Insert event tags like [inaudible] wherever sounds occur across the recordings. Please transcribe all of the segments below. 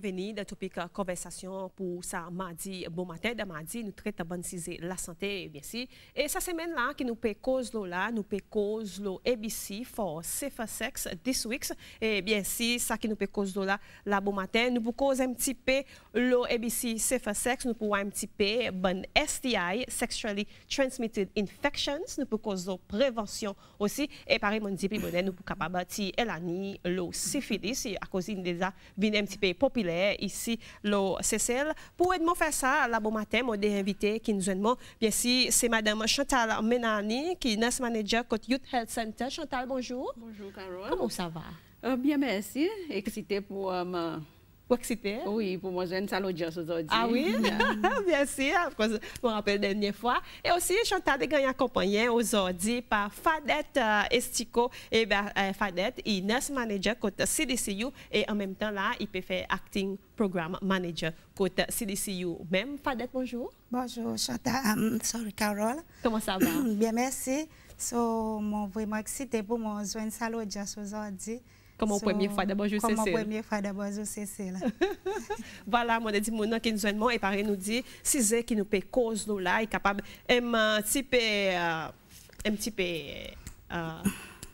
bienvenue dans topic conversation pour ça mardi bon matin de mardi nous traitons bonne la santé bien sûr. Et cette semaine là qui nous peut cause là nous peut cause le ABC for safer sex this week et bien sûr ça qui nous peut cause là la bon matin nous pour cause un petit peu le ABC safer sex nous pour un petit peu bonne STI sexually transmitted infections nous pour cause prévention aussi. Et pareil mon dit nous pour capable ti elani le syphilis à cause déjà vient un petit peu populaire ici, le CCL. Pour aider faire ça, la bon matin, moi, des invités qui nous aident. Bien sûr, c'est Madame Chantal Menani, qui est nurse manager côté Youth Health Center. Chantal, bonjour. Bonjour, Carole. Comment ça va? Euh, bien, merci. Excité pour euh, oui, pour moi, j'ai une salle aujourd'hui. Ah oui? Bien [laughs] sûr, je me rappelle la dernière fois. Et aussi, Chantal a gagné accompagné aujourd'hui par Fadette euh, Estico. Et bien, euh, Fadette est nurse manager côté CDCU et en même temps, là, il peut faire acting program manager côté CDCU. Même Fadette, bonjour. Bonjour, Chantal. Um, sorry, Carole. Comment ça va? [clears throat] Bien, merci. So, je suis vraiment excitée pour moi joindre une salle aujourd'hui. Comme so, première fois d'abord, je sais. Comme première fois d'abord, je sais. voilà, moi, je dis, mon qui nous aide, et pareil, nous dit, si c'est qui nous peut cause là, est capable, un petit peu, euh, un petit peu, euh,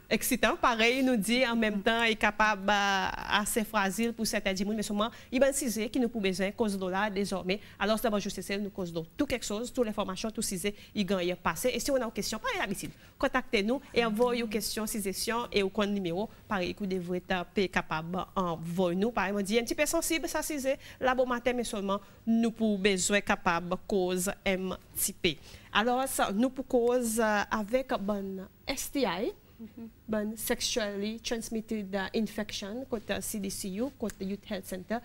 excitant. Pareil, il nous dit en même temps, est capable euh, assez fragile pour certains gens, mais seulement, il va insister qu'il nous peut besoin cause de là désormais. Alors, d'abord, je sais, nous cause de tout quelque chose, toute l'information, tout ces il gagne passé. Et si on a une question, pareil, l'habitude, contactez-nous et envoyez une question, ces questions et au compte numéro, pareil, vous devrez être capable d'envoyer nous. Pareil, on dit un petit peu sensible, ça c'est là bon matin, mais seulement, nous pouvons besoin capable cause peu. Alors, ça, nous pour cause euh, avec bonne STI, ban sexually transmitted uh, infection côté CDCU, côté Youth Health Center,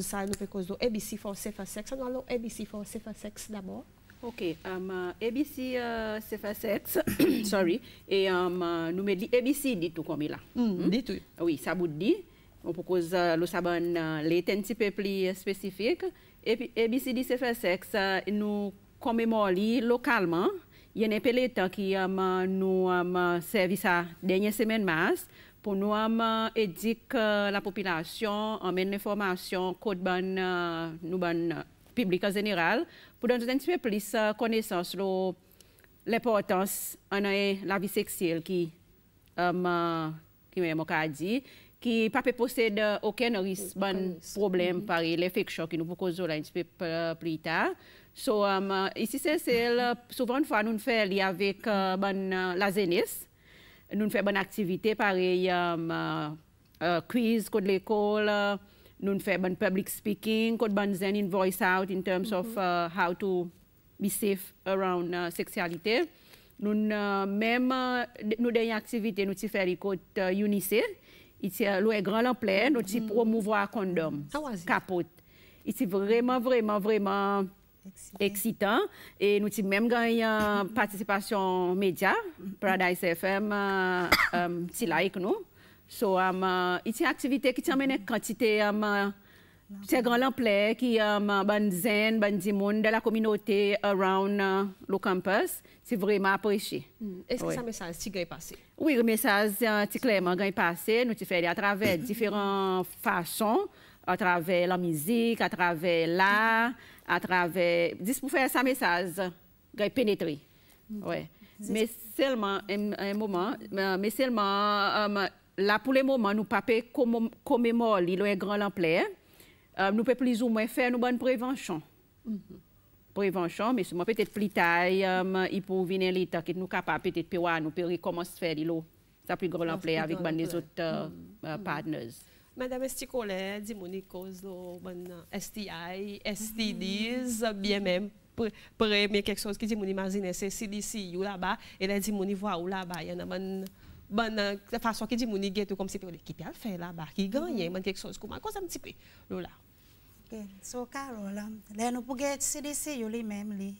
ça, nous faisons cause ABC for safer sex. On allons ABC for safer sex d'abord. Ok, um, uh, ABC uh, safer sex, [coughs] sorry, et um, uh, nous mettons ABC dit tout comme il a. Mm, hmm? Dit tout. Oui, ça vous dit. On peut cause uh, le sabon uh, les un petit peu plus spécifique. Et puis ABCD safer sex, uh, nous commémorons localement il y a un peu temps qui nous a servi ça dernière semaine mars pour nous éduquer la population, emmener l'information code ban nous public en général pour donner un petit peu plus de l'importance de la vie sexuelle qui um, qui m'a dit qui pas possède aucun risque bon problème par l'infection qui nous peut causer un petit peu plus tard So, um, uh, ici, c'est souvent, une fois, nous faisons avec uh, ben, uh, la jeunesse. Nous faisons une activité pareil, um, uh, quiz de l'école. nous faisons ben public speaking, code ben zen in voice out in terms mm -hmm. of uh, how to be safe around uh, sexualité. Nous, même, nous avons une activité, nous faisons avec uh, UNICEF. Ici, le grand l'emploi, nous mm -hmm. promouvoir condom, capote. Ici, vraiment, vraiment, vraiment excitant. Et nous avons même gagné une participation média, Paradise FM, c'est là avec nous. So, um, uh, une activité qui amène une quantité um, c'est grand l'emploi qui um, ban zen, ban monde de la communauté around uh, le campus. C'est vraiment apprécié. Mm. Est-ce que oui. ça message qui gagne passé? Oui, le message uh, clairement gagne passé. Nous fait à travers différentes façons, à travers la musique, à travers l'art, à travers, juste pour faire sa message, pénétrer. Ouais. Mais seulement un, un, moment, mais seulement um, là pour le moment, nous ne pouvons pas commémorer le grand ampleur. Um, nous pouvons plus ou moins faire une bonne prévention. Mm -hmm. Prévention, mais sûrement peut-être plus tard, um, il peut venir l'état que nous capables peut-être de nous recommencer à faire le plus grand ampleur avec les autres uh, mm -hmm. partners. Madame mon cause de STI, STDs, bien même. Pour aimer quelque chose qui dit mon imagine c'est CDC là-bas et là dit mon voit où là-bas il y a bonne façon qui dit mon tout comme c'est qui peut faire là-bas qui gagne man quelque chose comme cause un petit peu là. OK, so Carol, là nous pour get CDC lui-même lui.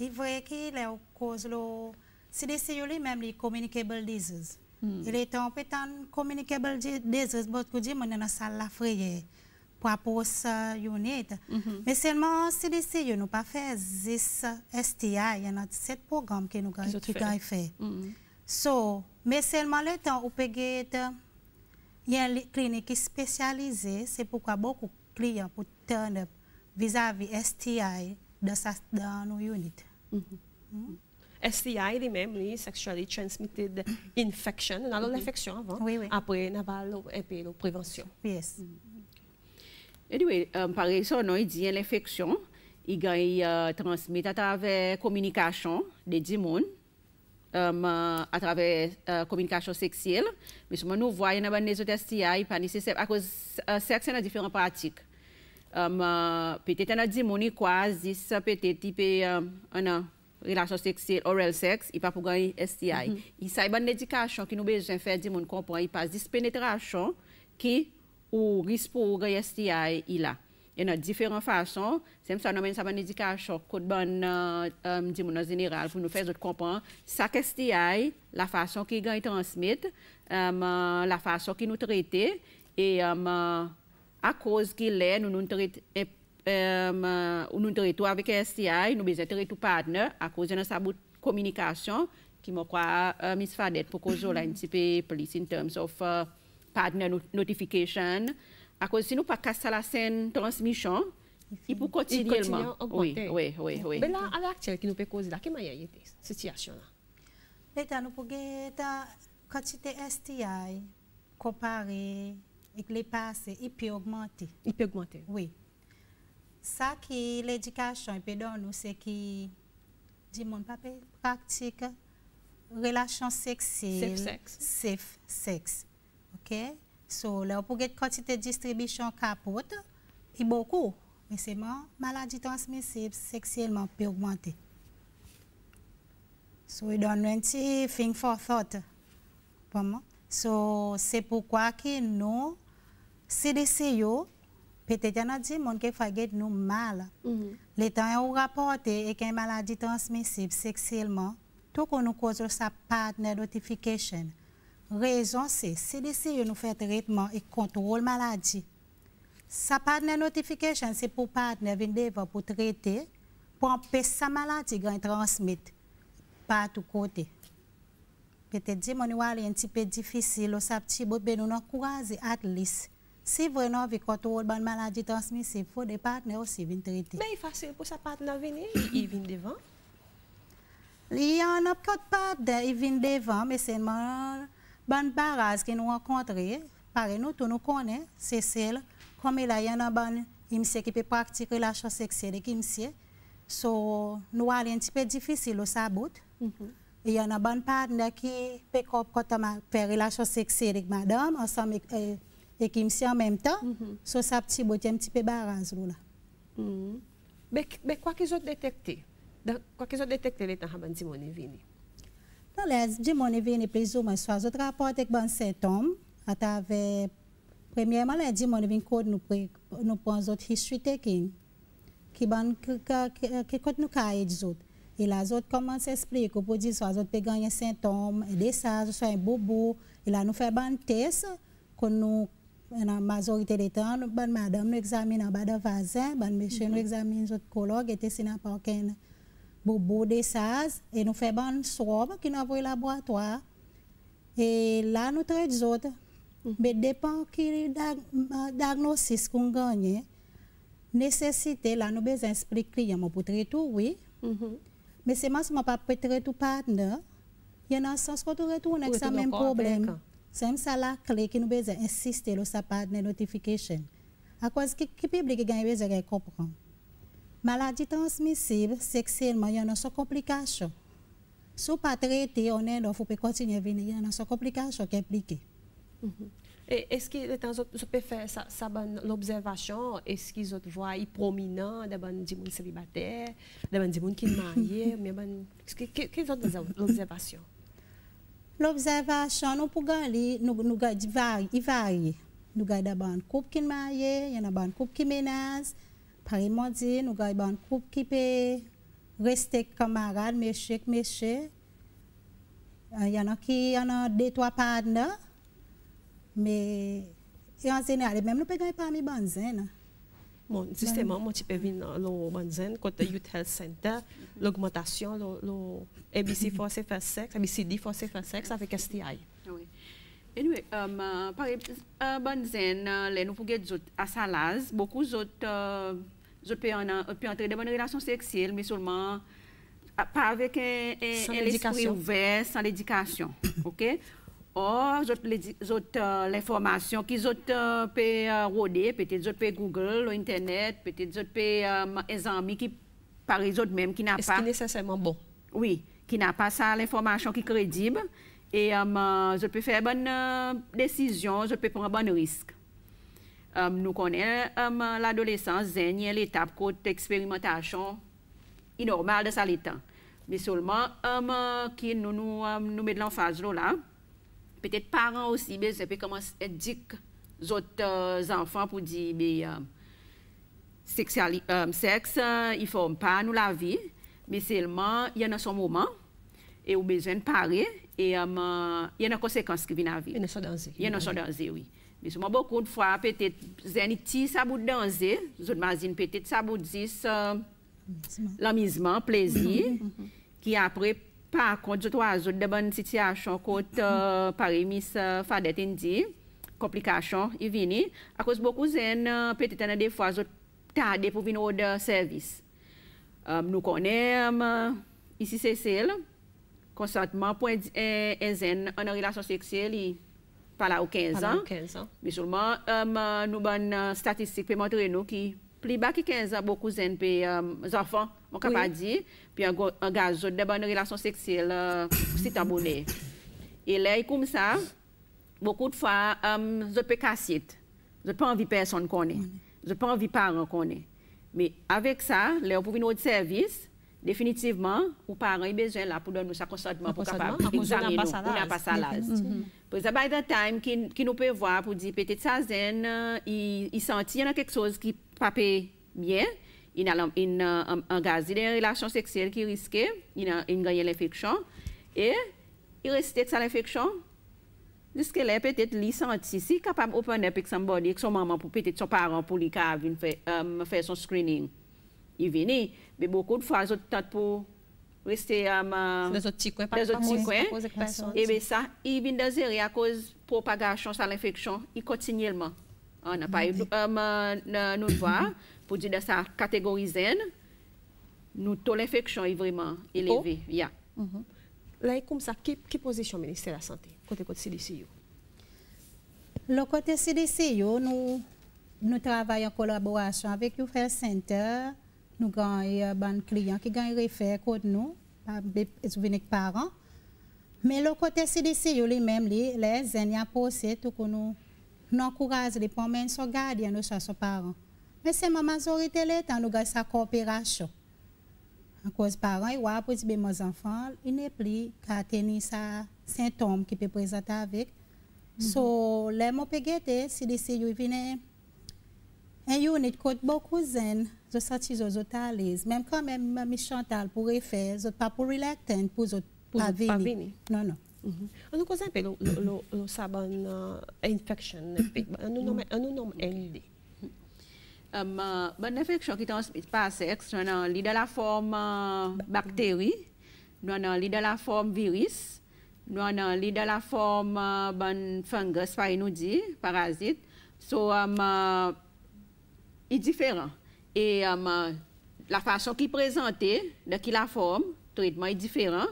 Il voit qu'il est cause le CDC lui-même les communicable disease. Mm. Il était un peu communicable des responsables que j'ai dans la salle la frayée pour apporter euh, ça unit. Mhm. Mais seulement CDC, nous n'avons pas fait 10 STI, il y a 17 programmes que nous avons fait. Mhm. So, mais seulement le temps où euh, il y a une clinique spécialisée, c'est pourquoi beaucoup de clients pour turn up vis-à-vis STI dans, sa, dans nos unités. Mm -hmm. mm -hmm. STI lui-même, lui, sexually transmitted infection. On a l'infection avant. Oui, oui. Après, on a la prévention. Yes. Anyway, um, son nom, il dit l'infection, il gagne euh, transmis à travers communication des démons, um, euh, à travers euh, communication sexuelle. Mais souvent, nous voyons dans les autres STI, pas nécessaire, à cause euh, sexe, il y a différentes pratiques. Um, euh, peut-être, on a dit, mon quoi, ça peut-être, type, um, on a relation sexuelle, oral sex, il pas pour gagner STI. Il y a une éducation qui nous besoin de faire, mon comprend, il passe 10 pénétration qui ou risque pour gagner STI, il a. Il y a différentes façons. C'est ça, nous avons une éducation code bonne, euh, euh, en général, pour nous faire comprendre. Chaque STI, la façon qu'il gagne transmet, euh, la façon qu'il nous traite, et à cause qu'il est, nous nous traitons euh, nous traitons avec STI, nous besoin traiter tout partenaire à cause de de communication qui me croit uh, Miss Fadet pour cause là un petit peu plus in terms of uh, partner no- notification à cause si nous pas casser la scène transmission il peut continuellement oui oui oui oui Mais là, à l'actuel, qui nous peut causer là, comment il y a été cette situation-là? L'état nous la quantité STI comparé avec les passés, il peut augmenter. Il peut augmenter. Oui. Ça qui l'éducation donner nous, c'est qui dit mon papa pratique relation sexuelle. Safe sex. Safe sex. OK? So, là, pour une quantité de distribution capote, a beaucoup. Mais c'est ma maladie transmissible sexuellement peut augmenter. So, donne un petit thing for thought. Pour moi. So, c'est pourquoi que nous, CDC, yo, peut-être gens qui font nous mal. Les temps où rapporté et qu'une maladie transmissible sexuellement, tout qu'on nous cause sa partner notification. Raison c'est CDC yo nous fait traitement et contrôle maladie. Sa partner notification c'est pour partner venir pour traiter pour empêcher sa maladie de transmettre par tout côté. Peut-être dire mon un petit peu difficile, ça petit ben nous encourager at least. Si vraiment veut contrôler bonne maladie transmissible, faut des partenaires aussi venir traiter. Mais il est facile pour sa partenaire venir, il [coughs] il vient devant. Il y en a quatre partenaires, ils viennent devant, mais c'est une bonne barrage que nous rencontrons. Pareil, nous, tous nous connaissons, c'est celle. Comme il y en a bon, il qui peut pratiquer la chose sexuelle avec. So, nous allons un petit peu difficile au sabot. Il y en a bon partenaire qui peut faire relation sexuelle avec madame, avec, euh, avec monsieur en même temps. So, ça petit bout, un petit peu barrage là. Mhm. Mais, mais quoi qu'ils ont détecté, dans- quoi qu'ils ont détecté, les temps, ils dit mon est venu. Dans les démons viennent plus ou moins soit autres rapports avec bon symptômes à travers premièrement les démons viennent code nous nous prend autres history taking qui ban qui qui- qui code nous cahier des autres et les autres commencent à expliquer pour dire soit autres peut gagner symptômes et des ça soit un bobo et là nous fait bon test que nous la majorité des temps, nous, bonne madame nous examine en bas de vaccin, bonne monsieur nous examine autres collègues et si n'a pas aucun bobo de sas et nous faisons bon swab qui nous envoie au laboratoire. Et là nous traitons les autres. Mais dépend qui dag, diagnostic qu'on gagne nécessité là nous besoin expliquer client pour traiter tout oui. Mais c'est moi pas pour traiter tout partenaire il y a un sens qu'on retourne avec ça même problème avec. c'est ça la clé qui nous besoin insister sur sa partner notification à cause que qui public qui gagne besoin de comprendre Maladie transmissible sexuellement, il y en a sans complications. Si on pas traité, on est il faut pas continuer à venir, il y en a sans complications qui impliquées. Et est-ce que les je peux faire ça, l'observation? Est-ce qu'ils voient prominents, des bonnes gens célibataires, des bonnes gens qui sont mariés, [coughs] mais bonnes, quelles autres l'observation? Nous pouvons gagner, nous nous varie, il varie. Nous d'abord un couple qui marié, il y en a un couple qui ménage. Pareillement dit, nous gagne un couple qui peut rester camarade, monsieur. Euh, Il y en a qui, en a deux, trois partenaires. Mais en général, même nous pouvons gagner parmi bonnes. Bon, justement, moi, tu peux venir au Banzen, côté Youth Health Center, l'augmentation, le ABC for Safer Sex, ABCD for Safer Sex avec STI. Oui. Anyway, um, uh, par exemple, uh, ban zen, uh, les dire à Salaz, beaucoup d'autres uh, autres peuvent en- peuvent entrer dans une relation sexuelle, mais seulement pas avec un, un, Sans un esprit ouvert, sans l'éducation. [coughs] OK? Or, autres, les, autres, uh, l'information qu'ils autres uh, peuvent uh, rôder, peut-être Google, ou Internet, peut-être um, des amis qui, par les autres même, qui Est-ce pas... qu'il est nécessairement bon? Oui, qui n'a pas ça l'information qui est crédible. Et euh, je peux faire bonne euh, décision, je peux prendre un bon risque. Nous connaissons l'adolescence, a l'étape côté expérimentation normale de ça. Mais seulement euh, qui nous nous, nous met de l'emphase là, peut-être parents aussi, mais ça peut commencer à dire aux autres euh, enfants pour dire, ben, euh, sexuali- euh, sexe, euh, il ne forme pas nous la vie, mais seulement il y en a son moment et au besoin de parler et euh, il y a des conséquences qui viennent à Il vivre. ne sont danger. Il y en a son danger, oui. Mais seulement beaucoup de fois, peut-être, zéniti, ça bout de danger, je imagine peut-être ça bout euh, l'amusement, plaisir, qui après, Par kont, jout wazout de ban sityasyon kote uh, parimis uh, fadet indi, komplikasyon i vini, akos boku zen uh, peti tene defwa zout tade pou vin ou de servis. Um, nou konem, isi se sel, konsantman pou en, en, en zen an an relasyon seksyel i pala ou 15 an. Pala ou 15 an. Bisoulman, um, euh, nou ban euh, statistik pe montre nou ki qui plus bas que 15 ans, beaucoup de euh, enfants, on peut Oui. pas dire, puis un, un gars de bonne relation euh. Et là, comme ça, beaucoup de fois, euh, je peux casser. Je n'ai pas envie personne connaît. Je n'ai pas envie parents connaît. Mais avec ça, là, pour venir au service, définitivement, aux parents ont besoin là pour donner sa consentement pour capable à cause on Pois a by the time ki, ki nou pe vwa pou di pete sa zen, i santi yon an kek soz ki pape bien, yon euh, an gazi den relasyon seksyel ki riske, yon ganyen l'infeksyon, e yon resite sa l'infeksyon, diske le pete li santi si kapab open up ek san body, ek son maman pou pete son paran pou li ka avin fè um, euh, son screening. Yon vini, be bokou d'fwa zot tat pou rester pas Les autres pas petits poser- coins. pas poser avec personne. et bien ça, il vient de zéro à cause de propagation de l'infection, il continuellement. On n'a pas eu euh, nous voir pour dire de sa catégorie zen, nous taux l'infection est vraiment élevé. Yeah. Là, comme ça, qui, qui position ministère de la Santé? Côté côté CDC. Le côté CDC, nous, nous travaillons en collaboration avec le Health Center. Nous avons un client qui gagne référé contre nous, souvenirs parents. Mais le côté CDC, lui-même, li, les enseignants posent tout que nous, nous encourageons les parents, sont gardiens, nous sommes parents. Mais c'est ma majorité, là, nous avons sa coopération. À cause des parents, ils pour dire, mes enfants, ils n'est plus qu'à tenir ça symptômes qui peut présenter avec. So, les mots péguetés, si des séjours En yon et kote bokou zen, zo sati zo zo taliz. Mem kan men mi chantal pou refe, zo pa pou relakten pou zo pa vini. Non, non. An nou kozen pe lo saban infeksyon, an nou nom LD. Ban infeksyon ki transpase eks, nan li de la form bakteri, nan li de la form viris, nan li de la form euh, ban fungus, pa inou di, parazit. So, an... est différent. Et um, uh, la façon qu'il présenté, de qui la forme, traitement est différent.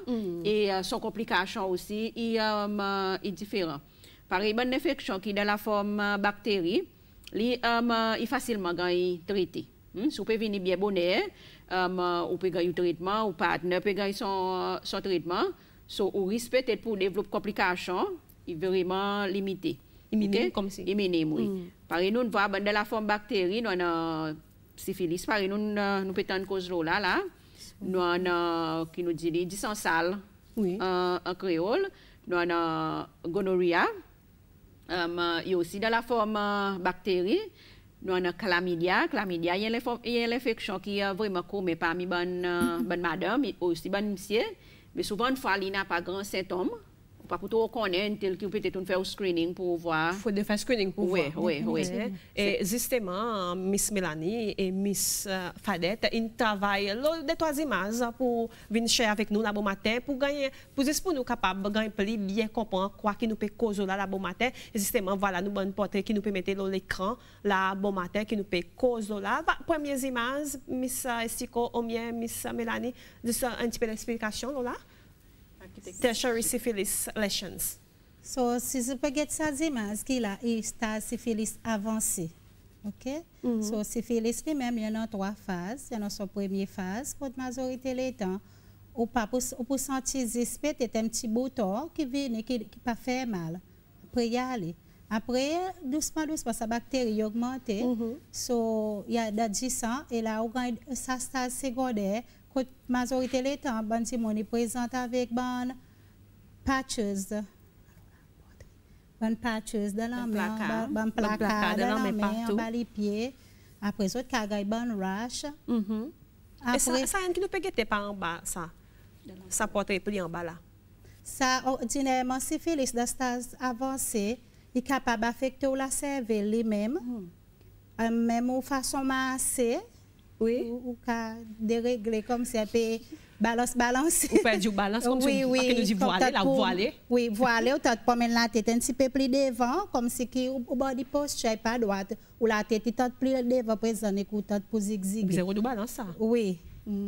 Et euh, son complication aussi est, um, uh, est différent. Par exemple, une infection qui est de la forme bactérie, li, est facilement traité. Hmm? Si vous pouvez venir bien bonnet, uh, vous pouvez gagner un traitement, ou partenaire peut gagner son, son traitement. So, au risque peut-être pour développer complications, il est vraiment limité. Ok? comme si. Il minime, oui. Par exemple, nous voyons de la forme bactérie, nous avons syphilis, par exemple, nous, euh, nous pétons une cause là, là. Nous avons, qui nous dit, dit sans sale, Oui. en, en créole. Nous avons gonorrhea. Um, euh, il y a aussi de la forme euh, bactérie. Nous avons chlamydia. Chlamydia, il y a a l'infection qui est vraiment commune parmi bonne, euh, bonne madame et aussi bonne monsieur. Mais souvent, une fois, il n'a pas grand symptômes. Pas pour tout connaître tel peut-être on fait un screening pour voir. faut de faire screening pour Oui, voir. oui, oui. Ouais. Et justement, Miss Mélanie et Miss euh, Fadette, ils travaillent là, des trois images pour venir avec nous là bon matin, pour gagner, pour juste pour nous capables de gagner plus bien comprendre quoi qui nous peut causer là, bon matin. Et justement, voilà, nous bon portrait qui nous peut mettre l'écran là bon matin, qui nous peut causer là. Va- Premières images, Miss euh, Estico, ou bien Miss Mélanie, juste un petit peu d'explication là. tertiary syphilis lesions. So, si se pe get sa zimaz ki la e stase sifilis avansi. Ok? Mm -hmm. So, sifilis li menm yon an 3 faz. Yon an son premye faz. Kote mazorite le tan, ou, ou pou santi zispe te tem ti botor ki vini, ki, ki pa fe mal. Pre yale. Apre, dousman dousman sa bakteri yon augmente. Mm -hmm. So, yon da 10 an, e la ou gan sa stase sekondè, majorité des temps, bon, si on est présent avec bon patches, bon patches dans la main, bon placard dans la dans main en bas les pieds. Après, ça, il y a bon rash. Mhm. Et ça, ça, qui nous peut par en bas, ça? Ça porte pli en bas là. ça, ordinairement, syphilis de stade avancé, il est capable d'affecter la cervelle lui-même, Euh, même de façon massée, Oui. ou, ou qu'à dérégler comme ça, peut balance, balance. Ou perd du [laughs] balance, comme oui, si oui, nous dit voiler, t'as voiler. Oui, voiler, ou t'as pas mettre la tête un petit peu plus devant, comme si qui au au bord du posture pas droite, ou la tête peut plus devant, présent, ou t'as pour zigzag. Zéro du balance, ça. Oui,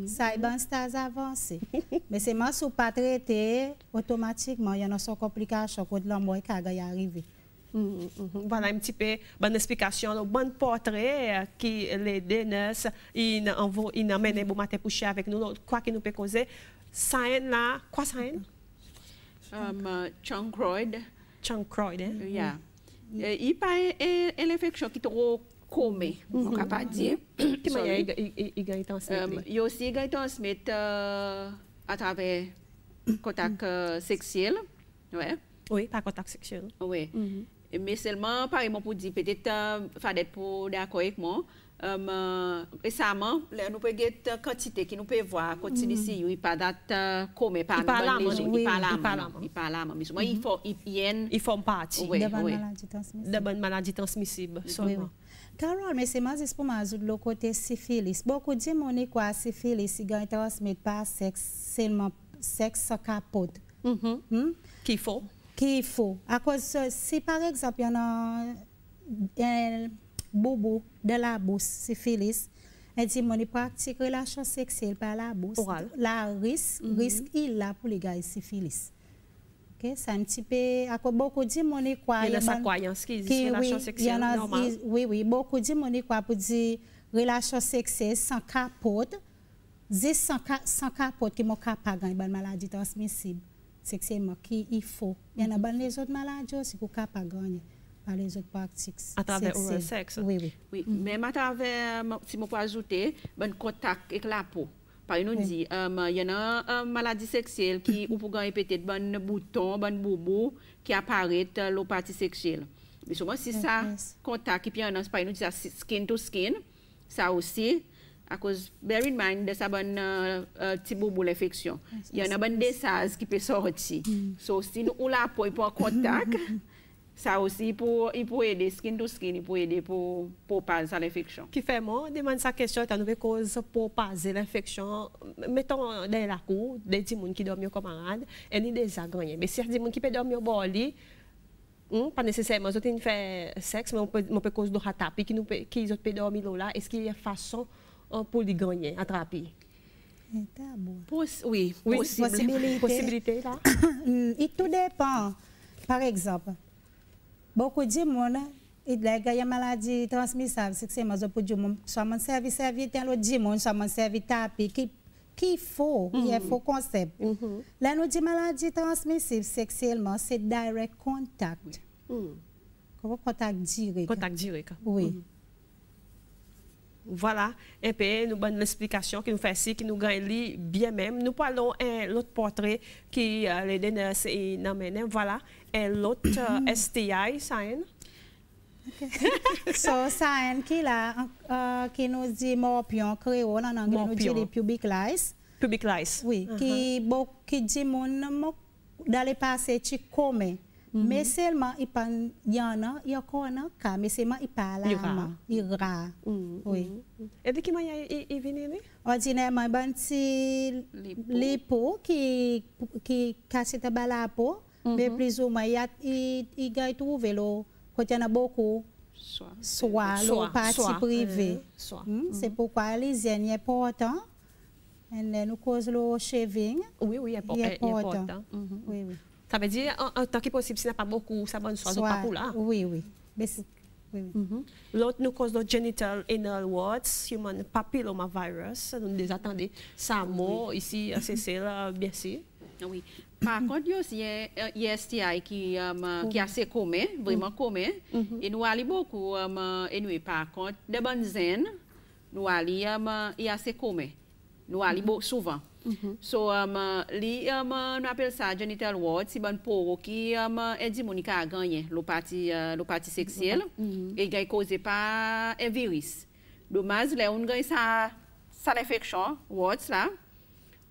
ça est bon stade avancé. [laughs] Mais c'est moi, si vous pas traité, automatiquement, il y a une complication quand l'homme est arrivé. Mhm, mhm. Voilà un petit peu bonne explication, le bon portrait euh, qui les donneurs, ils ils emmènent bon matin pour cher avec nous, quoi qu'il nous peut causer? Ça là, quoi ça est? Um, uh, chancroid, Chancroid, hein? yeah. Euh, Il pas une infection qui est trop commune, on peut pas dire. Qui Sorry. manière il- il il gagne tant il y a aussi des transmis euh, à travers contact euh, sexuel. Ouais. Oui, par contact sexuel. Oui. Et Mais seulement, par exemple, pour dire, peut-être, euh, Fadette pour d'accord avec moi, euh, récemment, là, nous pouvons la quantité qui nous peut voir, ici, il n'y a pas date euh, comme par Il parle il parle il parle il il faut, il une- font partie oui. maladie transmissible. de seulement. oui. Carole, mais c'est moi, c'est pour moi, le côté syphilis. Beaucoup de gens ont quoi syphilis, ils ne transmettent pas sexe, seulement sexe capote. Mhm. Hmm? Qu'il faut. Qu'il faut. À cause, si par exemple, il y en a un bobo de la bouche, syphilis, et dit, mon pratique relation sexuelle par la bouche, Oral. la risque, risque il a pour les gars syphilis. Ok, C'est un petit peu, à cause beaucoup ont quoi. Il y a sa croyance qui qui, existe, relation oui, il y sexuelle en a- normale. oui, oui, beaucoup de monde quoi pour dire relation sexuelle sans capote, c'est sans, sans capote qui m'a capable de une maladie transmissible sexuellement qui il faut. Il y en a ben les autres maladies aussi gagner par les autres pratiques À travers sexe. Oui, oui. Oui, même à travers, euh, si je peux ajouter, ben contact avec la peau. Par exemple, on dit, euh, il y en a une maladie sexuelle qui, ou pour gagner peut-être un bouton, qui apparaît dans la partie sexuelle. Mais souvent, si ça, contact, et puis on a, par exemple, skin to skin, ça aussi, à cause, bear in mind, de ça, ben, euh, petit boubou l'infection. Il y en a ben des sas qui peut sortir. So, si nous, ou la en contact, [laughs] ça aussi, il peut, il peut aider, skin to skin, il peut aider pour, pour passer l'infection. Qui fait moi, demande sa question, t'as une cause pour passer l'infection. Mettons dans la cour, des gens qui dorment comme malades, et déjà gagné. Mais si y a des gens qui peuvent dormir au bord hum, pas nécessairement, ils ont fait sexe, mais on peut, on peut cause de rattraper, qui nous qui ils ont peut dormir là, est-ce qu'il y a façon pour les gagner, attraper? Eh, tabou. Poss- oui, Oui, possible. possibilité. Possibilité là? Mm, [coughs] Il tout dépend. Par exemple, beaucoup de monde, il y a une maladie transmissible, c'est que c'est pour dire, soit mon service servi tel l'autre dit, soit mon service tapis, qui qui faut, il y a faux concept. Là, nous dit maladie transmissible sexuellement, c'est direct contact. Hum, Comment contact direct? Contact direct. Oui. Voilà, un peu, nous bonne l'explication qui nous fait ici, qui nous gagne bien même. Nous parlons un l'autre portrait qui euh, les et n'amène. Voilà, et l'autre euh, STI, ça hein? [laughs] so, ça un qui là, euh, qui nous dit morpion, créole, en anglais, nous dit les pubic lice. Public lice. Oui, qui, bo, qui dit mon mo- d'aller passer tu commun. Mais seulement, il y en a, il y a encore un cas, mais seulement, il parle Il rare. Rare. Oui. Et de qui manière il vient? Ordinairement, ben, c'est les qui, qui cassent la peau, mais plus ou moins, il y a, trouvé, quand il y en a beaucoup, Soit. soit, Soit, le parti soit, privé. soit. C'est pourquoi l'hygiène est important. Et then, nous cause le shaving. Oui, oui, impor- Il est important. important. Oui, oui. Ça veut dire, en, en tant que possible, s'il n'y a pas beaucoup, ça bonne Soit- pas pour là. Oui, oui. Mais c'est- oui, oui. Mhm. L'autre nous cause le genital anal warts, human papillomavirus. Nous les attendons. Ça mot ici, à Cécile, euh, bien sûr. Oui. Par contre, il y a aussi un un STI qui, um, qui est assez commun, vraiment commun. Et nous allons beaucoup, um, et nous, par contre, de bonnes zen, nous allons, um, il est assez commun. Nous allons beaucoup souvent. Mm -hmm. So, um, li, um, nou apel sa, genital ward, si ban poro ki um, edi mouni ka ganyen lo pati, uh, lo pati seksyel, mm -hmm. e gany koze pa e virus. Domaz, le un gany sa, sa l'infeksyon, wards la,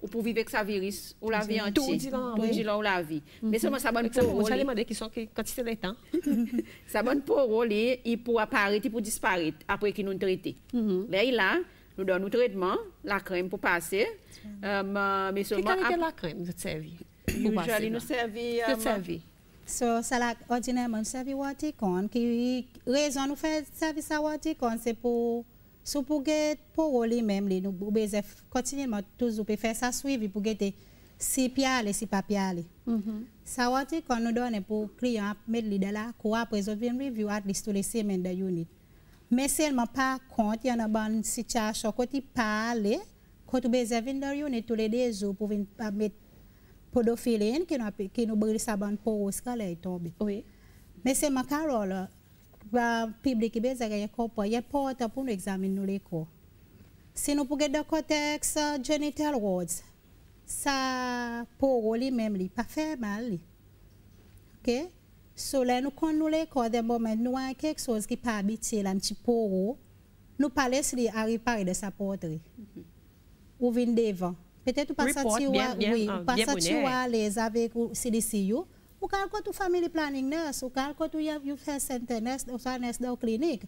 ou pou vive k sa virus, ou la vi anche. Tou di lan, oui. Tou di lan ou la vi. Mm -hmm. Men seman sa ban poro li... Mwen chale mande ki son ki kantite le tan. [laughs] sa ban poro li, i pou aparet, i pou disparet, apre ki nou trete. Mm-hmm. Le, i la... nous donnons le traitement, la crème pour passer. Euh, mais seulement, qualité la crème vous êtes servi? Pour passer usually nous servi, euh, servi. So, ça la ordinairement servi waticon qui raison nous fait service à waticon c'est pour sous pour que pour lui même les nous besoin continuellement toujours pour faire ça suivi pour que si piale si pas piale. Ça waticon nous donne pour client mettre lui dans la cour après autres viennent review at least tous les semaines de unit. Mais seulement par contre, il y en a une situation quand il parle, quand tu besoin tous les deux jours pour mettre podophiline qui nous qui nous brûle sa bande pour. Oui. Mais c'est ma carole va public qui besoin de corps il porte pour nous examiner les corps. Si nous pouvons cortex uh, genital wards, ça pour lui même lui pas faire mal. OK? So là nous quand nous les corps de moment nous avons quelque chose qui pas habitué un petit poro, nous pas laisser à réparer de sa porterie. Ou vin devant. Peut-être pas bien, bien, oui, ou pas bonnet. à l'aise avec ou CDCU. Ou quand tu family planning nurse, ou quand tu you fait center nurse, ou ça nurse dans clinique.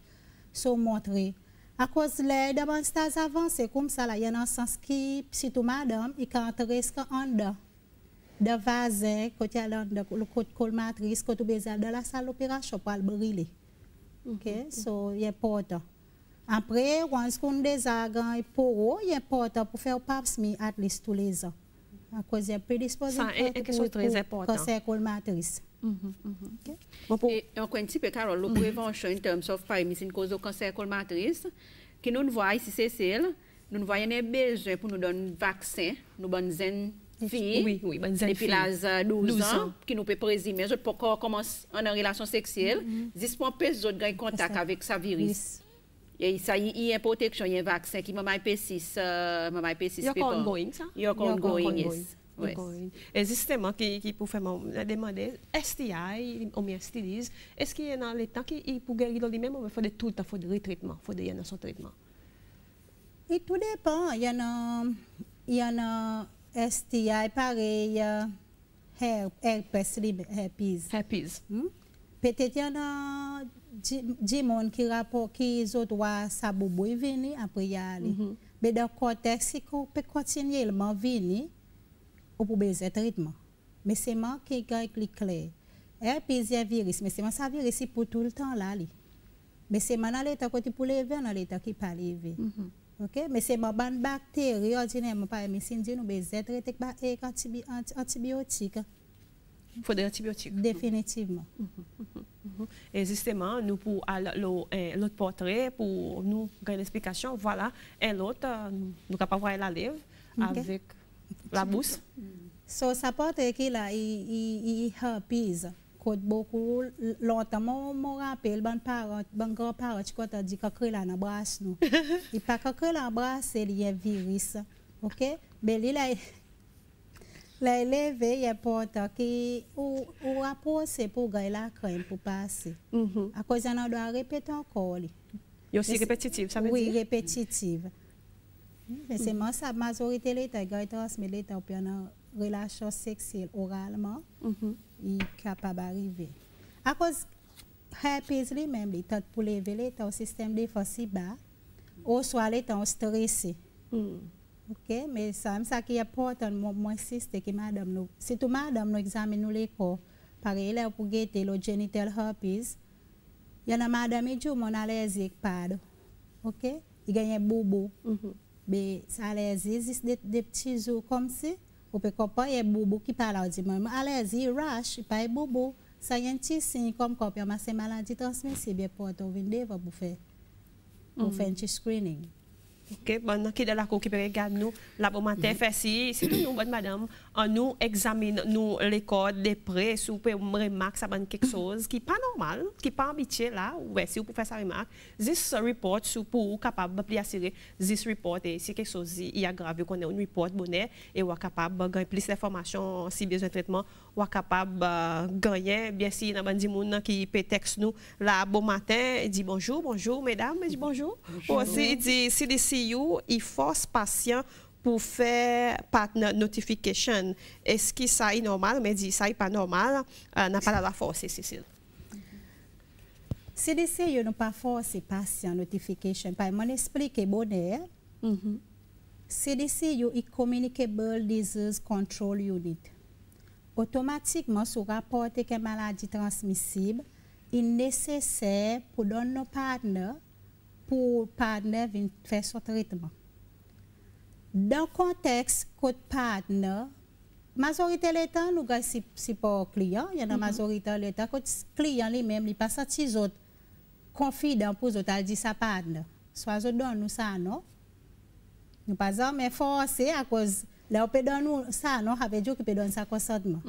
So montrer. À cause les demandes avancées comme ça là, il y a un sens qui surtout madame, il quand risque en dedans. De vasin, quand il y a dans le côté colmatrice, quand tu besoin dans la salle d'opération pour le brûler. OK? So, il est important. Après, once qu'on déjà gagne pour eux, il est important pour faire pap smear at least tous les ans. À cause de prédisposition Ça, est- est quelque chose de très important. cancer colmatrice. Bon, pour- Et encore un petit peu, Carole, la prévention en termes of paramycine cause au cancer colmatrice, que nous voyons ici, c'est celle, nous voyons un besoin pour nous donner un vaccin, nous donner Oui, oui, depuis fille. l'âge de 12, 12 ans, ans. qui nous peut présumer, je peux encore commencer en relation sexuelle, juste pour peu d'autres gagnent contact ça. avec sa virus. Et ça, il y a une protection, il y a un vaccin qui m'a P6, euh, m'a P6 Il y a encore ongoing, ça? Il y a encore ongoing, yes. Et justement, qui, qui pour faire me demander, STI, ou bien STDs, est-ce qu'il y a dans les temps qui pour guérir lui-même ou il faut de tout il faut de retraitement, il faut de y en son traitement? Et tout dépend. Il y STI pareil, her- herpes, herpes. Herpes. Hmm? Peut-être il y en a des gens qui rapportent qui autres voient ça bobo et venir après y aller. Mais dans le contexte, si on peut continuellement venir, on peut besoin de traitement. Mais c'est moi qui est clair. Herpes, a un virus, mais c'est moi ça virus c'est pour tout le temps là. Mais c'est moi dans l'état côté pour lever, dans l'état qui pas lever. OK? Mais c'est ma bonne bactérie, ordinairement, par exemple, si nous besoin traiter anti- antibiotiques, Il faut des antibiotiques. définitivement. Et justement, nous pour eh, l'autre portrait, pour nous une explication, voilà, et l'autre, euh, nous de voir la lèvre avec la bouche. So, ça porte qui là, il herpes. Longtemps, moi, me rappelle, ban ban grands-parents, tu as dit que crée là dans brasse nous. [laughs] Il pas que crée là dans brasse, il y a un virus. OK? Il est levé, il est important qui ou ou approcher pour gagner la répéter encore. li. Il y a c'est- répétitif, ça veut oui, répétitive. Men seman sa mazorite le te gwa transmit le te ou pi anan relasyon seksil oralman, mm -hmm. yi kapab arive. A koz herpes li men li tot pou leve le te ou sistem defosi ba, ou swa le te ou stresi. Mm. Ok, men sa m sa ki apotan mwen siste ki madam nou. Sitou madam nou examen nou le ko, pare ele ou pou gete lo genital herpes, yana madam e djou moun alezik pad. Ok, yi genye bobo. Mm -hmm. be alèzi, zis de, de pti zo kom si, ou pe kopon ye bobo ki pala ou di mwen, alèzi, rash, pa ye bobo, sa yon ti sin kom kopyon ma se maladi transmisibye pou ato vinde va pou fe, pou mm. fe nti screening. Ok, bon nan ki de la kou ki pe regad nou, la pou maten mm. fè si, si tou nou bon madame, en nous examine nous les codes de près, si vous pouvez remarquer ça quelque chose qui n'est pas normal, qui n'est pas habitué là, ouais, si vous pouvez faire ça remarque, this report, si vous capable de assurer this report, et si quelque chose y a grave, qu'on ait un report bonnet, et vous êtes capable de gagner plus d'informations si besoin de traitement, ou capable de gagner, bien si il y a des gens qui peut texte nous là bon matin, il dit bonjour, bonjour mesdames, il dit bonjour. Ou aussi il dit CDCU, il force patient pour faire partner notification. Est-ce que ça est normal? Mais dit ça est pas normal, euh, n'a pas la force, Cécile. CDC, yo nou pa force patient notification. Pa man explique bonheur. CDC, yo i Communicable Disease Control Unit. Automatiquement, sou rapporte ke maladie transmissible, il nécessaire pour donner nos partenaires, pour partenaires faire son traitement. Dans le contexte côté partenaire, majorité de temps nous avons si, client, il y a une majorité de temps côté client lui-même, il pas senti autres confident pour autres dit ça partenaire. Soit je donne nous ça non? Nous pas jamais forcé à cause là on peut donner ça non? Avec Dieu qui peut donner ça consentement.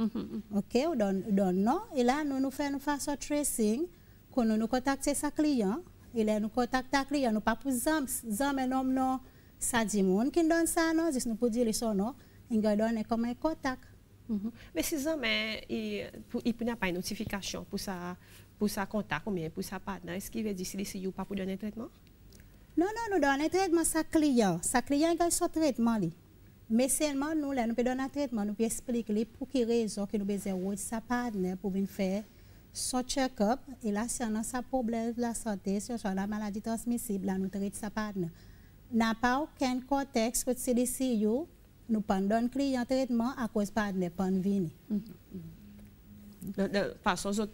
OK, on donne donne non. Et là nous nous faisons façon tracing quand nous nous contacter sa client. Et là nous contacter client nous pas pour zam zam un homme non ça dit monde qui donne ça nous pour dire son non il va donner comme un contact. Mais si ça, mais il il n'a pas une notification pour ça, pour ça contact ou pour sa partenaire, est-ce qu'il veut dire CDCU pas pour donner un traitement? Non, non, nous donnons un traitement sa client. Sa client a son traitement. Li. Mais seulement nous, là, nous pouvons donner un traitement, nous pouvons expliquer li pour quelle raison que nous besoin de sa partenaire pour venir faire son check-up. Et là, si on a sa problème de la santé, si on a la maladie transmissible, là, nous traitons sa partenaire. N'a pas aucun contexte que CDCU, nous pas donner client traitement à cause de partenaire pas venir. De, de façon, les autres,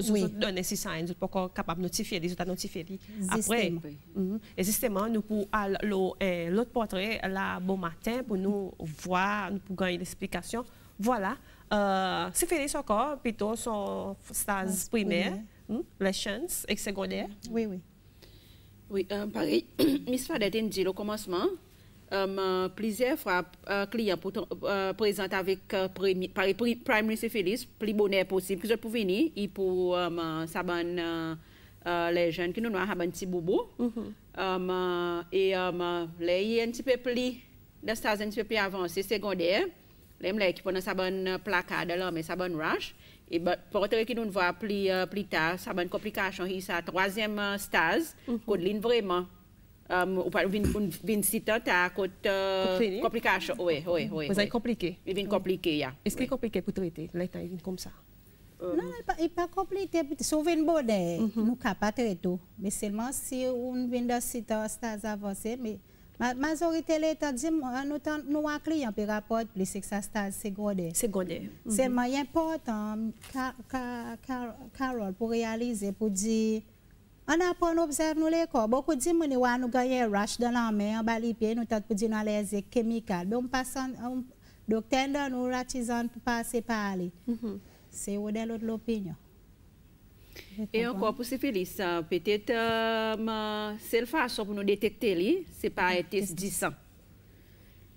les Oui. autres données si ça, ils sont pas encore capables de notifier, les autres à notifier. Après, mhm. et justement, nous pour al- lo- eh, l'autre portrait, là, bon matin, pour nous voir, nous pour gagner l'explication. Voilà. Euh, c'est Félix encore, plutôt son stage Stage primaire, hmm, les chances et secondaire. Oui, oui. Oui, euh, pareil. [clears throat] Miss Fadette a dit au commencement, euh, plusieurs fois, euh, clients euh, présenter avec euh, primi- par pri- primary syphilis, plus bonheur possible, que je peux venir, et pour euh, bonne, euh, les jeunes qui nous ont un petit bobo. Euh, et là, il y a un petit peu plus, stade un petit peu plus avancé, secondaire. Là, là, qui pendant sa bonne placade, là, mais sa bonne rush. Et ben, pour être qui nous voit plus, euh, plus tard, sa bonne complication, il sa troisième euh, stage, qu'on ligne vraiment. Um, ou pas, vin, vin, vin cita ta côté Côte euh, complication, oui, oui, oui. Vous avez oui. compliqué. Il vient compliqué, ya. Est-ce qu'il est compliqué pour traiter? L'état comme ça? Non, non, il pas- il pas compliqué. Sauver une bonne, nous sommes capables de tout. Mais seulement si on vient de citer un stade avancé, mais majorité l'État dit, nous avons un client qui rapporte plus que ça stade secondaire. Secondaire. Seulement, il est important, Ca- Ca- Ca- Carole, pour réaliser, pour dire, on apprend, on observe nous les corps. Beaucoup de gens, nous gagné un rush dans la main, en bas les pieds, nous avons dit, nous avons les chimiques. Donc, docteur, nous, l'artisan, pour passer par aller. C'est au delà de l'opinion. Et encore pour Félix, euh, peut-être euh, ma seule façon pour nous détecter, c'est par un test 10 ans.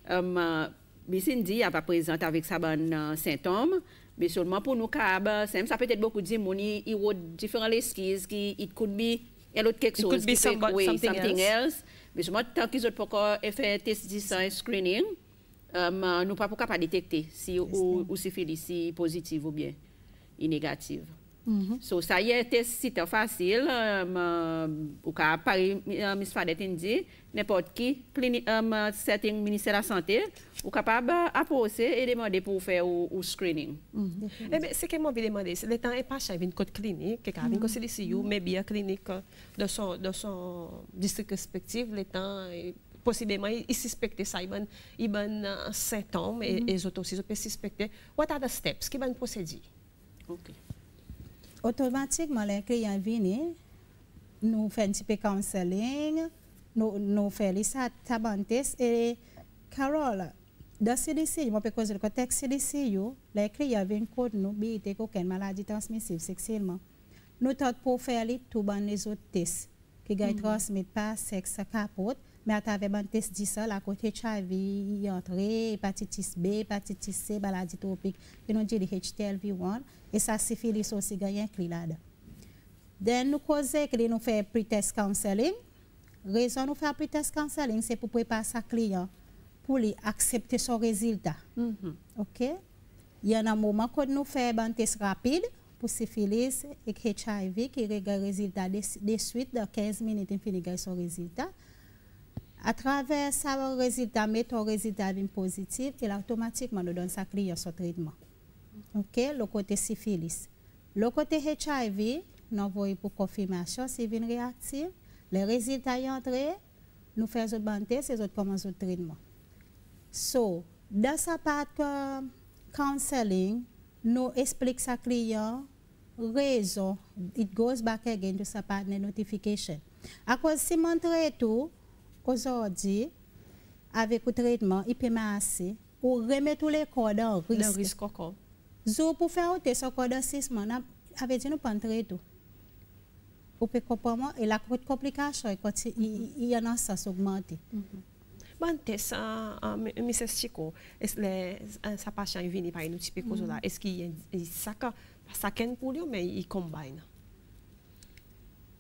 Um, mais c'est dit, a pas présent avec sa bonne euh, symptômes, mais seulement pour nous, car, ça peut être beaucoup de gens, ils ont différents esquisses qui, it could be, a autre quelque It chose. could be qui fait- somebody- oui, something something else. else. Mais seulement tant qu'ils ont pas encore fait un test 10 ans screening, um, nous pas capable de détecter si ou, ou syphilis si positive ou bien ou négative. So, ça y est, test c'était facile. Um, ou ka pari, uh, Miss Fadet dit, n'importe qui, clinique, um, setting ministère de la Santé, ou capable apposer et demander pour faire ou, screening. Eh bien, ce que moi veux demander, c'est le temps est pas cher, une côte clinique, que quand une CDCU, mais bien clinique de son, de son district respectif, le temps possiblement il suspecte ça, il y il un symptôme et les autres aussi, ils peuvent suspecter. What are the steps? Qui va procéder? OK automatiquement, les clients viennent, nous faisons un petit peu de counseling, nous, nous faisons les tabantes et Carole, dans CDC, je peux causer le contexte CDC, les clients viennent contre nous, bité aucune maladie transmissible sexuellement. Nous sommes pour faire tout les autres tests qui ne transmettent pas sexe capote, mais à travers un test 10 la côté HIV, entrée, hépatitis B, hépatitis C, maladie tropique, et nous dit HTLV1, et ça syphilis aussi gagne là-dedans. Donc nous causons que nous faisons pre-test counseling. Raison nous faire pre-test counseling, c'est pour préparer sa client pour lui accepter son résultat. Mm -hmm. OK? Il y a un moment que nous faisons un test rapide pour syphilis et HIV qui regarde le résultat de, suite, dans 15 minutes, il finit son résultat. À travers ça, résultat, mettre un résultat positif, et automatiquement nous donne sa client son traitement. OK, le côté syphilis. Le côté HIV, nous envoyons pour confirmation, c'est une réactive. Les résultats y entrés, nous faisons un test et nous commençons le traitement. So, dans sa part de counseling, nous expliquons sa client raison. It goes back again to sa part de notification. À cause si montre tout, aujourd'hui, avec le traitement, il peut masser ou remettre tous les dans le risque. Le risque encore. Zo pour faire un test corps de 6 mois, avec dit nous pas tout. Pour peut comprendre et la complication il y en a ça augmenté. Bon test en Mrs. Chico, est-ce que sa patient est venu par une type de là, est-ce qu'il y a ça ça pour lui mais il combine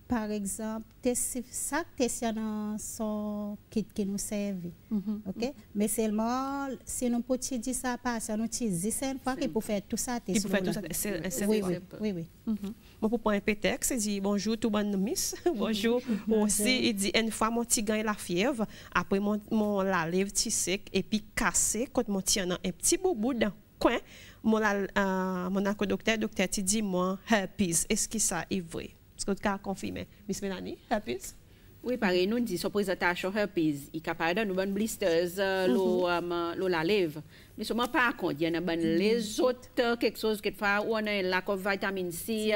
par exemple, chaque test a son kit qui nous sert. Mm okay? Mais seulement, si nous pouvons dire ça, parce nous utilisons qu'il peut faire tout ça. Il peut faire tout ça, c'est oui, oui, oui, oui. Mm -hmm. Moi, pour prendre un prétexte, il dit bonjour, tout bon miss. [laughs] bonjour. Aussi, il dit une fois, mon petit gagne la fièvre, après, mon, mon la lèvre petit sec, et puis cassé, quand mon petit un petit boubou dans le coin, mon, euh, mon docteur, docteur, dit moi, herpes. Est-ce que ça est vrai? Est-ce que tu as confirmé, Miss Mélanie, herpes? Oui, pareil, nous disons présentation herpes, il est capable de nous bonnes blisters, euh, mm -hmm. la lèvre. Mais seulement par contre, il y a ben, les autres, euh, quelque chose qui fait, ou on a un lac de vitamine C,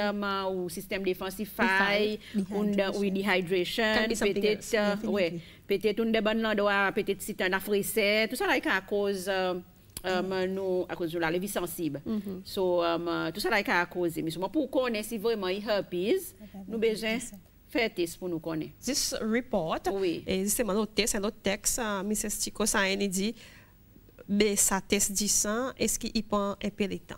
ou système défensif faille, ou dehydration, peut-être, oui, peut-être on a ben peut-être si un afrisé, tout ça là, à cause. Uh, um, no, à cause de la levée sensible. Mm -hmm. So, um, tout ça là, à cause. Mais pour connaître si vraiment il herpes, nous besoin faire test pour nous connaître. This report, oui. et justement, le test, le texte, uh, Mrs. Tico, ça a dit, mais ça test 10 ans, est-ce qu'il prend un peu de temps?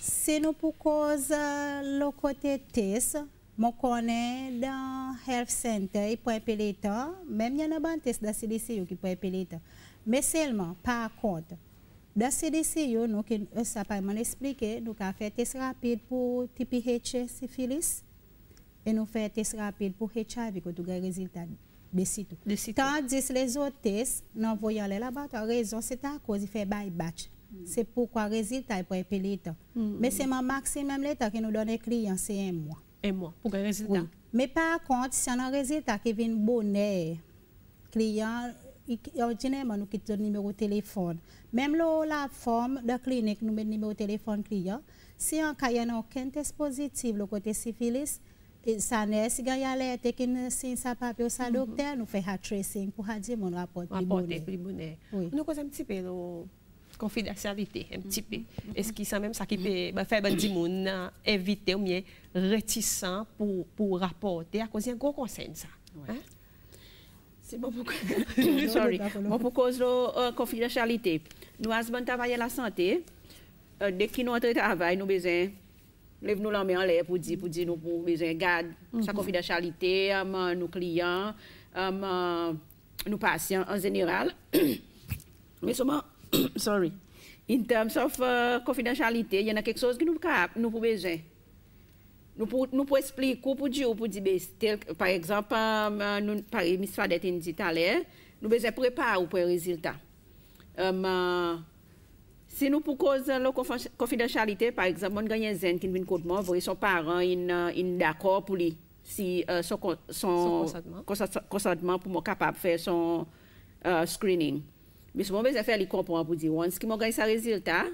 C'est nous pour cause le côté test, je connais dans Health Center, il prend un peu de temps, même il y a un test dans CDC qui prend un peu de temps. Mais seulement, par contre, dans CDC, nous, euh, ça pas expliqué, nous avons fait test rapide pour TPH syphilis et nous faisons test rapide pour HIV, que nous avons résultat de site. Tandis les autres tests, nous envoyons les laboratoires. La raison, c'est à cause il fait by batch. Mm. C'est pourquoi le résultat est pour appeler temps. Mm. Mais c'est mon maximum l'état que nous donne aux clients, c'est un mois. Un mois pour le résultat. Oui. Mais par contre, si on a un résultat qui vient bonnet, client ordinairement nous quittons le numéro de téléphone. Même la forme de clinique, nous mettons numéro de téléphone client. Si en cas il n'y a aucun test positif, le côté syphilis, ça n'est si il y a alerte qui ne signe sa papier sa docteur, nous faisons un tracing pour dire mon rapport plus bonnet. Oui. Nous causons un petit peu de confidentialité, un petit peu. Est-ce qu'il c'est même ça qui peut faire des gens éviter ou bien réticents pour, pour rapporter? À cause d'un gros conseil ça. Hein? C'est bon pour [coughs] Sorry. Bon pour cause de uh, confidentialité. Nous avons travaillé la santé. Uh, dès que nous entrons au travail, nous besoin lève nous l'en en l'air pour dire pour dire nous pour besoin garde mm -hmm. sa confidentialité um, nos clients um, uh, nos patients en général. [coughs] Mais seulement [coughs] sorry. In terms of confidentialité, il y en a quelque chose que nous nous besoin nous pouvons nous pour expliquer pour dire pour dire par exemple euh, nous par Miss Fadet dit tout à l'heure nous besoin préparer pour le résultat. Um, si nous pour cause de la confidentialité par exemple on gagne zen qui vient contre moi voyez son parent in in d'accord pour lui. Si son, son, son consentement. pour moi capable faire son screening. Mais souvent besoin faire les comprendre pour dire once qui m'a gagné sa résultat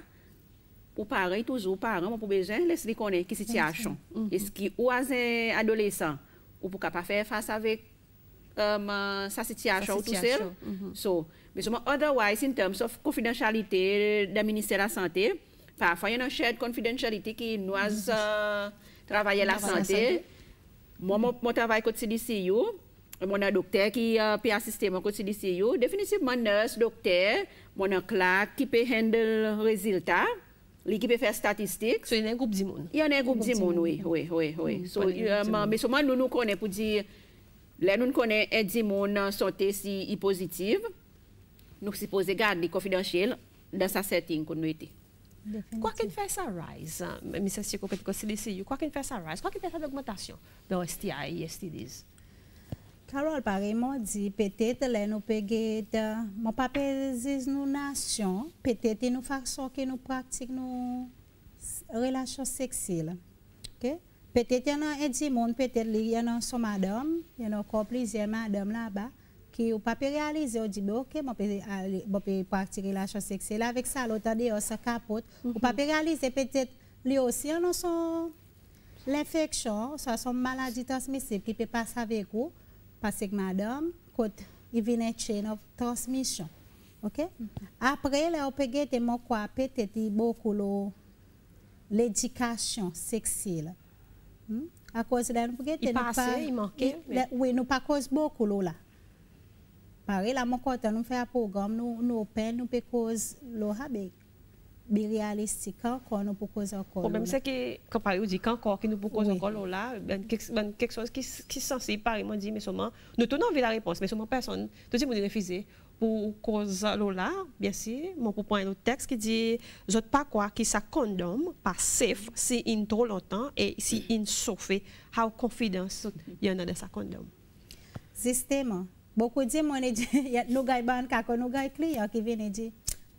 ou paran, toujou paran, moun pou bejen, les li konen ki sityasyon. Mm -hmm. Eski ou azen adolesan, ou pou ka pa fè fasa vek um, euh, sa sityasyon ou tout sel. Mm -hmm. So, men souman otherwise in terms of konfidansyalite da Ministè la Santé, pa fwa yon an shared konfidansyalite ki nou az uh, travaye la santé. Moun moun travaye kote CDC yo, moun an dokter ki uh, pe asiste moun kote CDC yo, definitivman nurse, dokter, moun an klak ki pe handle reziltat, Li ki pe fè statistik. So, yon en goup di moun. Yon en goup di moun, oui, oui, oui. oui. Mm, so, mè souman nou nou konè pou di, lè nou nou konè en di moun sote si yi pozitiv, nou si pose gade li konfidansyel dan sa setting kon nou ete. Kwa ki n fè sa rise, misè si kon pet konsilisi yu, kwa ki n fè sa rise, kwa ki n fè sa augmentation dan STI, STDs? Carol pareillement dit peut-être là nous peguer mon papa dit nous nation peut-être nous façon que nous nos relations sexuelles. OK? Peut-être y en a un monde peut-être il y en a son madame il y en a encore plusieurs madame là-bas qui ou pas réaliser. On dit OK moi peut pratiquer relation sexuelle avec ça l'autre dehors ça capote. Ou pas réaliser peut-être lui aussi en son l'infection ça son maladie transmissible qui peut passer avec vous parce que madame, quand il vient une chain of transmission. OK? Après, là, on peut gagner mon quoi, peut-être beaucoup l'éducation sexuelle. Hmm? À cause de nous peut il passait, il manquait. Oui, nous pas cause beaucoup là. Pareil, là, mon côté, nous fait un programme, nous, nous, nous peut cause le habit bi réalistique encore nous propose encore. Le problème c'est que quand parle dit qu'encore qui nous propose oui. encore là ben, quelque, ben, quelque chose qui qui censé par moi dit mais seulement nous tenons envie la réponse mais seulement personne tout le monde refusé pour cause là bien sûr mon pour prendre le texte qui dit je pas quoi qui ça condom pas safe si in trop longtemps et si in sauvé how confidence il y en a de ça condom. Système beaucoup de monde dit [laughs] nous gagne ban ka nous gagne client qui vient dire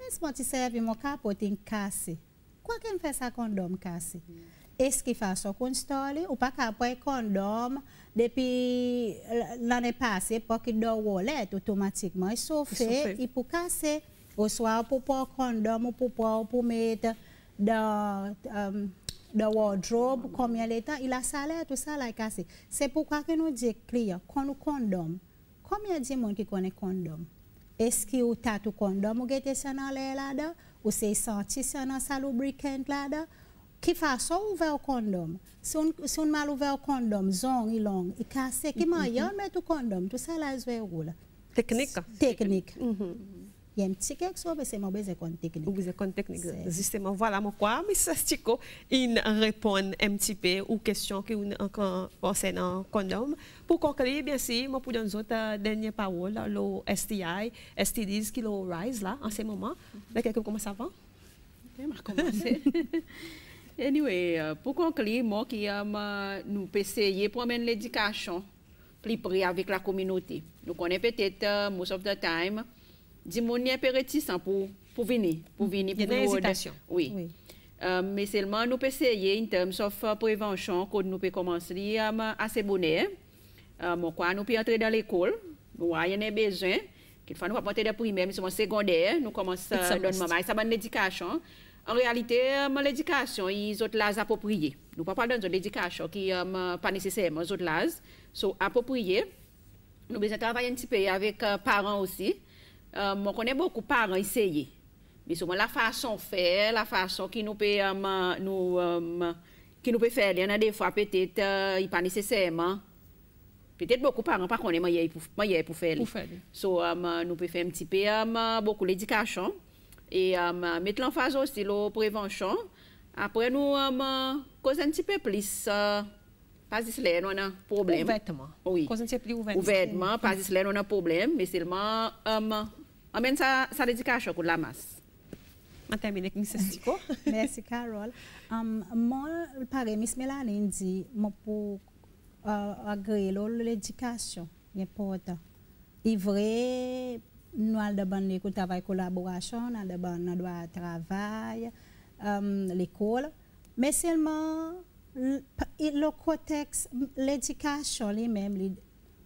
Laisse-moi te servir mon capote cassé. Quoi qu'elle fait ça condom cassé? Est-ce qu'il fait ça qu'on story ou pas qu'après condom depuis l'année passée pour qu'il doit wallet automatiquement il fait il peut casser au soir pour prendre condom ou pour pour mettre dans um, the wardrobe, combien de temps, il a salaire, tout ça, là, cassé. C'est pourquoi que nous disons, client, qu'on nous condom. Combien de monde qui connaît condom? eski ou tatou kondom ou gete se nan le la da, ou se santi se nan sa lubrikant la da, ki fason ouve ou kondom. Si un, si un mal ouve ou kondom, zon, ilon, i kase, ki man mm -hmm. yon met ou kondom, tout sa la zwe ou la. Teknik. Teknik. Mm -hmm. Il y a un petit quelque chose, mais c'est mon besoin de technique. Vous avez technique, justement. Voilà, moi, quoi, mais ça, c'est il répond un petit peu aux questions qui ont concernant condom. Pour conclure, bien sûr, moi, pour donner autres dernières paroles, le STI, STDs qui le rise là, en ce moment. Mais quelqu'un commence avant? Je vais commencer. [laughs] anyway, euh, pour conclure, moi, qui euh, nous essayer pour mener l'éducation plus près avec la communauté. Nous connaissons peut-être, euh, most of the time, di moun un peu réticent pour, pour venir. Pour venir pour Il hésitation. Oui. oui. Euh, mais seulement nous pouvons essayer en termes de prévention, que nous pouvons commencer à assez bonnet. Euh, mon quoi, nous pouvons entrer dans l'école. Nous avons a besoin. Qu'il faut nous pas des primaires, mais secondaire. Nous commençons à donner maman. Ça va l'éducation. En réalité, euh, l'éducation, ils ont l'âge approprié. Nous ne parlons pas de l'éducation qui n'est euh, pas nécessairement l'âge. So, approprié. Nous devons travailler un petit peu avec les parents aussi. Euh, on connaît beaucoup de parents essayer. Mais souvent la façon de faire, la façon qui nous peut, nous, euh, qui nous peut faire, il y en a des fois peut-être, euh, pas nécessairement. Peut-être beaucoup de parents, par contre, moi, pour, faire. Pour faire. So, um, nous pouvons faire un petit peu um, beaucoup l'éducation et um, mettre l'emphase aussi la prévention. Après, nous um, cause un petit peu plus. Pas on a un problème. Ouvertement. Oui. Cause un petit peu plus ouvertement. Ouvertement, pas là, on a un problème, mais seulement. Amène sa, sa éducation pour la masse. On termine avec Miss Estico. [laughs] Merci, Carole. Um, moi, pareil, Miss Mélanie dit, moi, pour uh, agréer l'éducation, c'est important. Il vrai, nous avons de travail collaboration, nous avons de travail, um, l'école, mais seulement le contexte, l'éducation lui-même,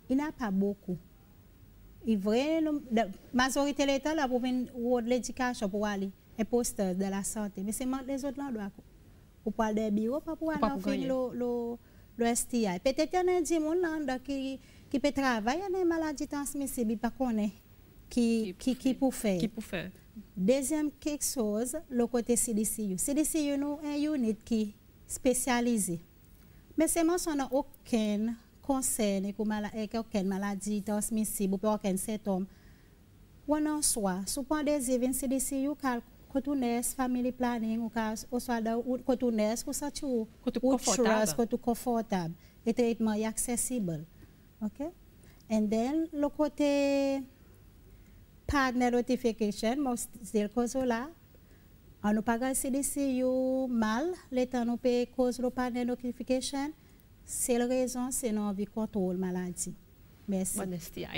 il n'a pas beaucoup. Il vrai, la majorité de l'État là pour l'éducation pour aller et poster de la santé, mais c'est les autres là doivent pour parler des bureaux pour aller faire le le le STI. Peut-être qu'il y a des gens qui qui peut travailler dans les maladies transmissibles pas connaît qui qui qui pour faire. Qui pour faire. Deuxième quelque chose, le côté CDCU. CDCU nous un unit qui spécialisé. Mais c'est konser, ni kou mala, ek ken maladi transmisib ou pe oken setom, wana oswa, sou pande zivin se desi yu kal kotounes, family planning, ou ka oswa da kotounes, ou sa chou, ou chouras, kotou konfortab, e treatman yi aksesibel. Ok? And then, lo kote partner notification, mou zil kozo la, an nou pagal se desi yu mal, letan nou pe koz lo partner notification, C'est la raison, c'est envie contrôle maladie. Merci.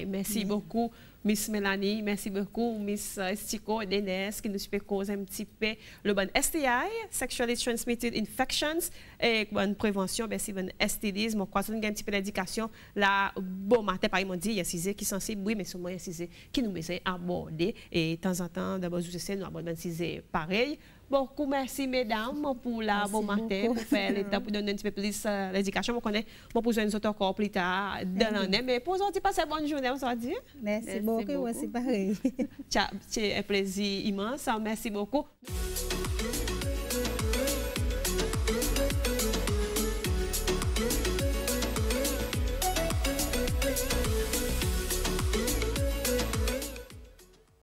Merci beaucoup. Miss Mélanie, merci beaucoup, Miss Estico Denes, qui nous peut causer un petit peu le bon STI, Sexually Transmitted Infections, et bonne prévention, merci, bon STDs, mon crois que un petit peu d'éducation, là, bon matin, par exemple, il y a six qui sont sensibles, oui, mais souvent, il y a six qui nous besoin aborder, et de temps en temps, d'abord, je sais, nous abordons six pareil. Beaucoup merci, mesdames, pour la bon matin, pour faire l'état, pour donner un petit peu plus euh, l'éducation. Je connais, pour poser une encore plus tard dans l'année. Mais pour aujourd'hui, passer bonne journée, on se dit. Merci, beaucoup, c'est pareil. [laughs] C'est un plaisir immense. Merci beaucoup.